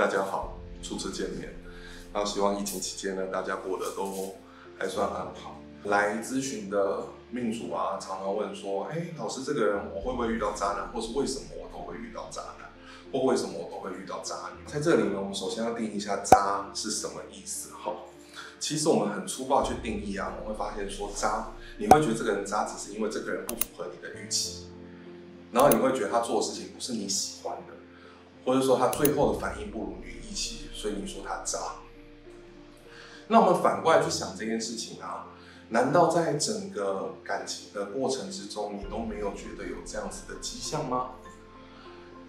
大家好，初次见面，然后希望疫情期间呢，大家过得都还算安好。来咨询的命主啊，常常问说，哎，老师这个人我会不会遇到渣男，或是为什么我都会遇到渣男，或为什么我都会遇到渣女？在这里呢，我们首先要定义一下渣是什么意思哈。其实我们很粗暴去定义啊，我们会发现说渣，你会觉得这个人渣，只是因为这个人不符合你的预期。然后你会觉得他做的事情不是你喜欢的，或者说他最后的反应不如你预期，所以你说他渣。那我们反过来去想这件事情啊，难道在整个感情的过程之中，你都没有觉得有这样子的迹象吗？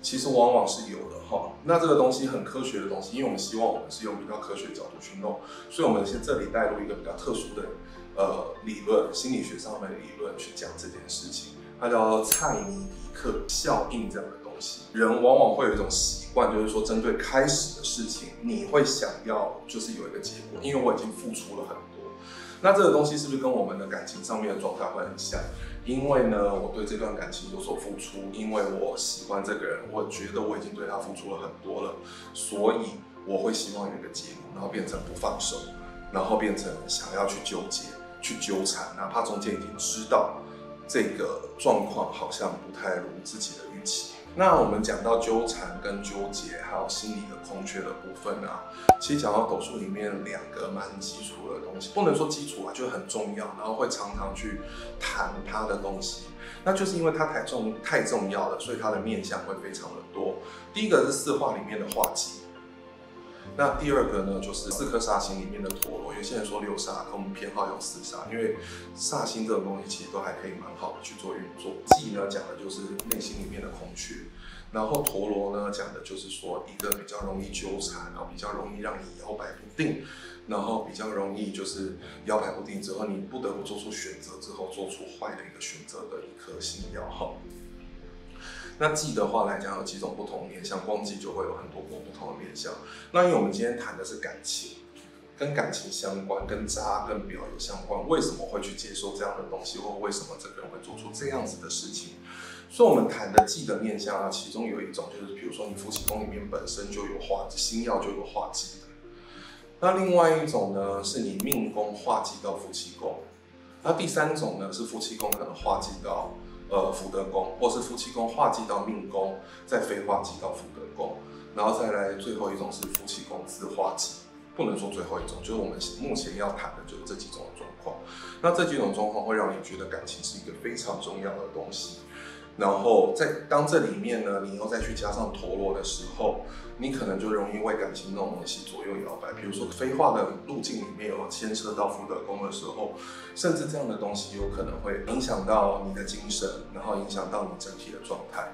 其实往往是有的哈。那这个东西很科学的东西，因为我们希望我们是用比较科学角度去弄，所以我们先这里带入一个比较特殊的呃理论，心理学上面的理论去讲这件事情。它叫蔡尼迪克效应这样的人往往会有一种习惯，就是说针对开始的事情，你会想要就是有一个结果，因为我已经付出了很多。那这个东西是不是跟我们的感情上面的状态会很像？因为呢，我对这段感情有所付出，因为我喜欢这个人，我觉得我已经对他付出了很多了，所以我会希望有一个结果，然后变成不放手，然后变成想要去纠结、去纠缠，哪怕中间已经知道。这个状况好像不太如自己的预期。那我们讲到纠缠跟纠结，还有心理的空缺的部分啊，其实讲到斗数里面两个蛮基础的东西，不能说基础啊，就很重要，然后会常常去谈它的东西。那就是因为它太重太重要了，所以它的面相会非常的多。第一个是四化里面的化忌。那第二个呢，就是四颗煞星里面的陀螺。有些人说六煞，可我们偏好用四煞，因为煞星这种东西其实都还可以蛮好的去做运作。忌呢讲的就是内心里面的空缺，然后陀螺呢讲的就是说一个比较容易纠缠，然后比较容易让你摇摆不定，然后比较容易就是摇摆不定之后，你不得不做出选择之后做出坏的一个选择的一颗星曜哈。那忌的话来讲，有几种不同面相，光忌就会有很多不同的面相。那因为我们今天谈的是感情，跟感情相关，跟渣跟表有相关，为什么会去接受这样的东西，或为什么这个人会做出这样子的事情？所以，我们谈的忌的面相啊，其中有一种就是，比如说你夫妻宫里面本身就有化星耀就有化忌的。那另外一种呢，是你命宫化忌到夫妻宫。那第三种呢，是夫妻宫可能化忌到。呃，福德宫，或是夫妻宫化忌到命宫，再飞化忌到福德宫，然后再来最后一种是夫妻宫自化忌，不能说最后一种，就是我们目前要谈的就是这几种状况。那这几种状况会让你觉得感情是一个非常重要的东西。然后在当这里面呢，你又再去加上陀螺的时候，你可能就容易为感情这种东西左右摇摆。比如说飞化的路径里面有牵涉到福德宫的时候，甚至这样的东西有可能会影响到你的精神，然后影响到你整体的状态。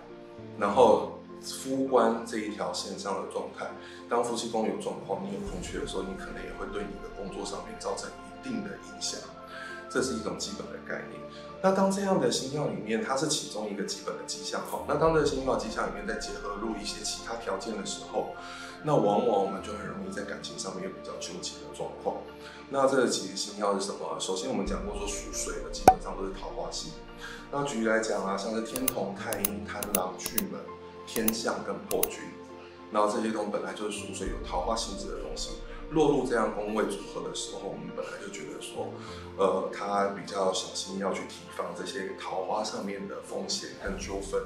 然后夫官这一条线上的状态，当夫妻宫有状况，你有空缺的时候，你可能也会对你的工作上面造成一定的影响。这是一种基本的概念。那当这样的星耀里面，它是其中一个基本的迹象哈。那当这个星耀迹象里面再结合入一些其他条件的时候，那往往我们就很容易在感情上面有比较纠结的状况。那这几个星耀是什么？首先我们讲过说属水的基本上都是桃花星。那举例来讲啊，像是天同、太阴、贪狼、巨门、天象跟破军，然后这些东西本来就是属水有桃花性质的东西。落入这样宫位组合的时候，我们本来就觉得说，呃，他比较小心要去提防这些桃花上面的风险跟纠纷。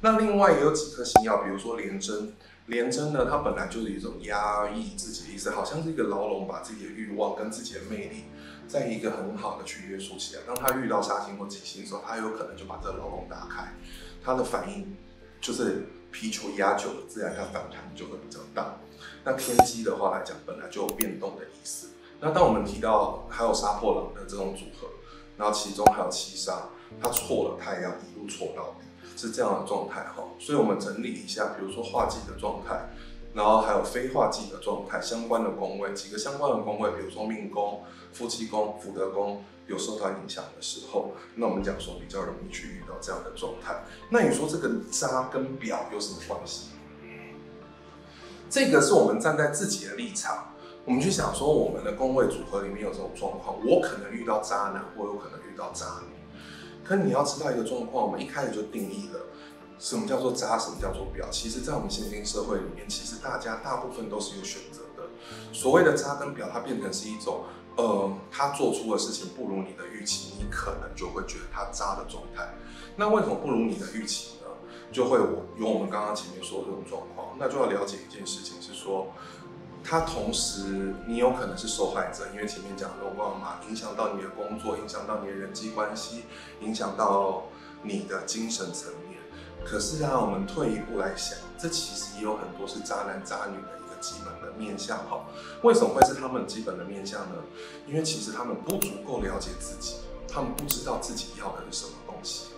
那另外也有几颗星耀，比如说廉贞，廉贞呢，它本来就是一种压抑自己的意思，好像是一个牢笼，把自己的欲望跟自己的魅力，在一个很好的去约束起来。当他遇到杀星或吉星的时候，他有可能就把这个牢笼打开，他的反应就是皮球压久了，自然它反弹就会比较大。那天机的话来讲，本来就有变动的意思。那当我们提到还有杀破狼的这种组合，然后其中还有七杀，它错了他也要一路错到底，是这样的状态哈。所以我们整理一下，比如说化忌的状态，然后还有非化忌的状态，相关的宫位，几个相关的宫位，比如说命宫、夫妻宫、福德宫有受到影响的时候，那我们讲说比较容易去遇到这样的状态。那你说这个渣跟表有什么关系？这个是我们站在自己的立场，我们去想说，我们的宫位组合里面有这种状况，我可能遇到渣男，或有可能遇到渣女。可你要知道一个状况，我们一开始就定义了，什么叫做渣？什么叫做婊？其实，在我们现今社会里面，其实大家大部分都是有选择的。所谓的渣跟婊，它变成是一种，呃，他做出的事情不如你的预期，你可能就会觉得他渣的状态。那为什么不如你的预期呢？就会我有我们刚刚前面说的这种状况，那就要了解一件事情是说，他同时你有可能是受害者，因为前面讲的漏光嘛，影响到你的工作，影响到你的人际关系，影响到你的精神层面。可是啊我们退一步来想，这其实也有很多是渣男渣女的一个基本的面相哈。为什么会是他们基本的面相呢？因为其实他们不足够了解自己，他们不知道自己要的是什么东西。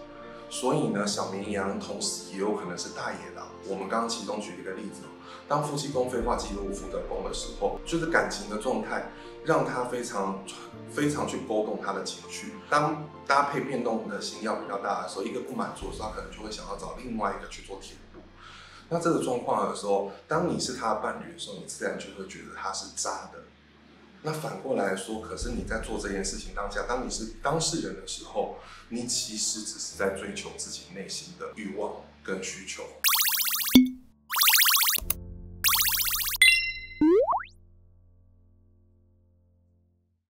所以呢，小绵羊同时也有可能是大野狼。我们刚刚其中举一个例子，当夫妻宫废话记录福德宫的时候，就是感情的状态让他非常。非常去勾动他的情绪。当搭配变动的心要比较大的时候，一个不满足的时候，他可能就会想要找另外一个去做填补。那这个状况的时候，当你是他的伴侣的时候，你自然就会觉得他是渣的。那反过来说，可是你在做这件事情当下，当你是当事人的时候，你其实只是在追求自己内心的欲望跟需求。